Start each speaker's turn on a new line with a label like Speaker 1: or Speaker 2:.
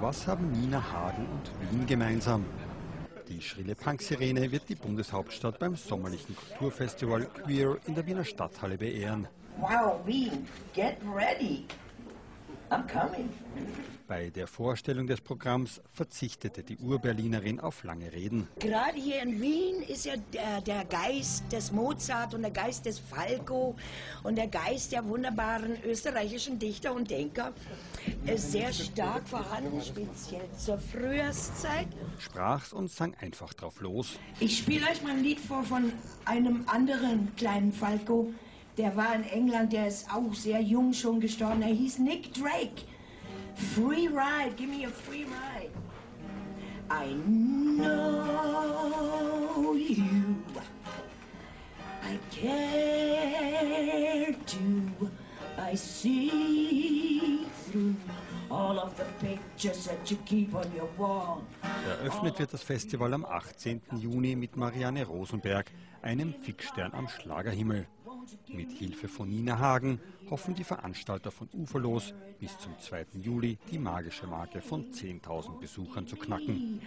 Speaker 1: Was haben Nina Hagen und Wien gemeinsam? Die schrille Punk-Sirene wird die Bundeshauptstadt beim sommerlichen Kulturfestival Queer in der Wiener Stadthalle beehren.
Speaker 2: Wow, Wien, get ready. I'm coming.
Speaker 1: Bei der Vorstellung des Programms verzichtete die Urberlinerin auf lange Reden.
Speaker 2: Gerade hier in Wien ist ja der, der Geist des Mozart und der Geist des Falco und der Geist der wunderbaren österreichischen Dichter und Denker äh, sehr stark vorhanden, speziell zur Frühjahrszeit.
Speaker 1: Sprach's und sang einfach drauf los.
Speaker 2: Ich spiele euch mal ein Lied vor von einem anderen kleinen Falco. Der war in England, der ist auch sehr jung schon gestorben. Er hieß Nick Drake. Free ride, give me a free ride. I know you. I care to. I see through all of the pictures that you keep on your wall.
Speaker 1: Eröffnet wird das Festival am 18. Juni mit Marianne Rosenberg, einem Fixstern am Schlagerhimmel. Mit Hilfe von Nina Hagen hoffen die Veranstalter von Uferlos bis zum 2. Juli die magische Marke von 10.000 Besuchern zu knacken.